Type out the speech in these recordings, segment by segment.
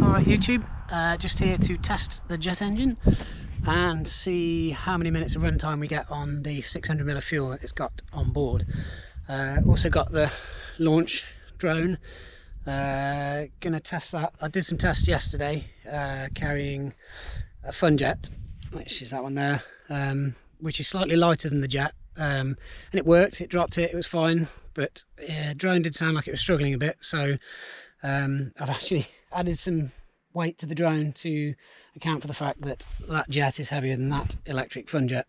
Alright YouTube, uh, just here to test the jet engine and see how many minutes of runtime we get on the 600ml of fuel that it's got on board. Uh, also got the launch drone, uh, gonna test that. I did some tests yesterday uh, carrying a Funjet, which is that one there, um, which is slightly lighter than the jet um, and it worked, it dropped it, it was fine, but yeah, drone did sound like it was struggling a bit so um, I've actually added some weight to the drone to account for the fact that that jet is heavier than that electric fun jet.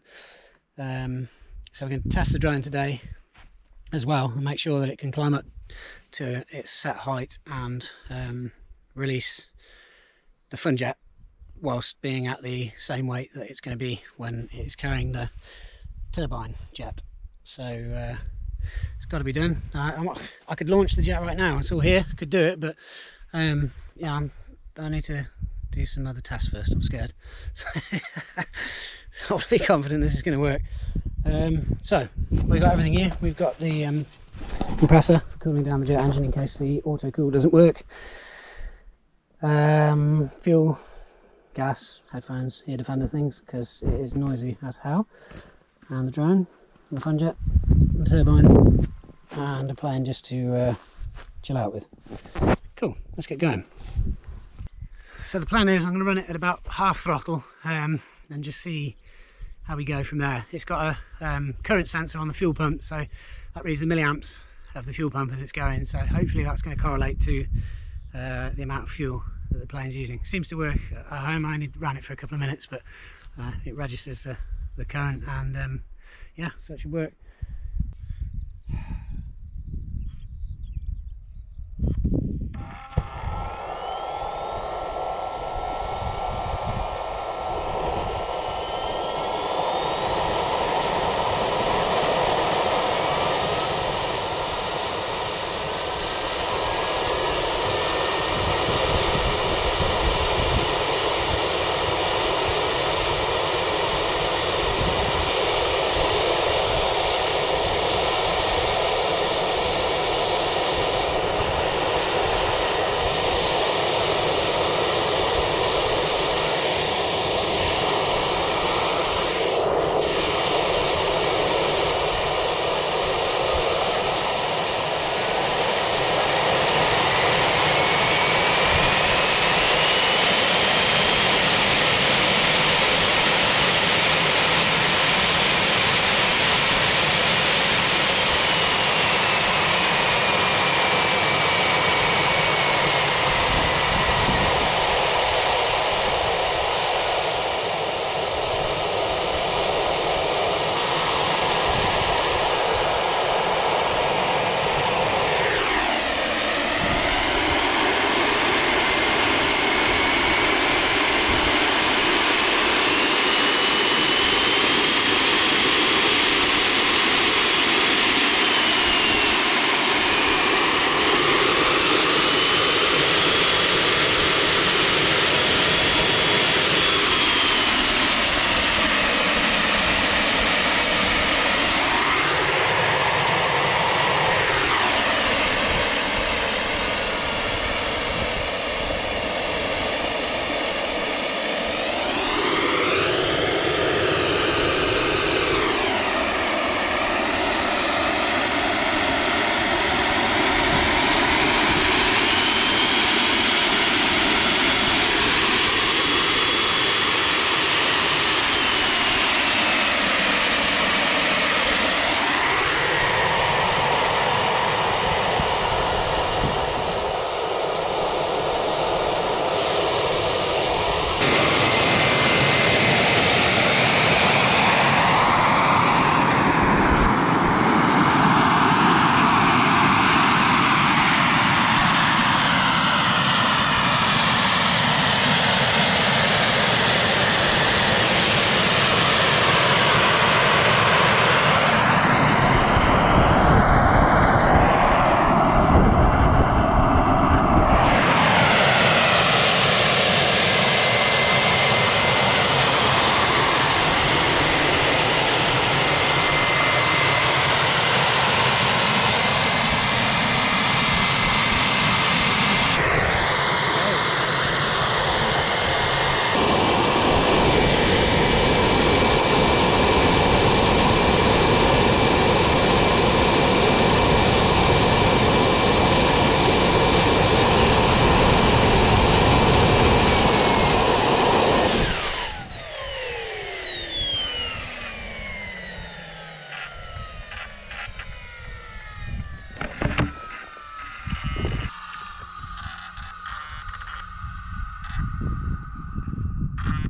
Um, so we're going to test the drone today as well and make sure that it can climb up to its set height and um, release the fun jet whilst being at the same weight that it's going to be when it's carrying the turbine jet. So uh, it's got to be done. I, I, could launch the jet right now. It's all here. I could do it, but um, yeah, I'm, I need to do some other tests first. I'm scared. So I'll be confident this is going to work. Um, so we've got everything here. We've got the um, compressor for cooling down the jet engine in case the auto cool doesn't work. Um, fuel, gas, headphones, ear defender things because it is noisy as hell. And the drone, the fun jet, the turbine, and a plane just to uh, chill out with. Cool, let's get going. So the plan is I'm going to run it at about half throttle um, and just see how we go from there. It's got a um, current sensor on the fuel pump, so that reads the milliamps of the fuel pump as it's going. So hopefully that's going to correlate to uh, the amount of fuel that the plane's using. Seems to work at home. I only ran it for a couple of minutes, but uh, it registers the, the current and um, yeah, so it should work.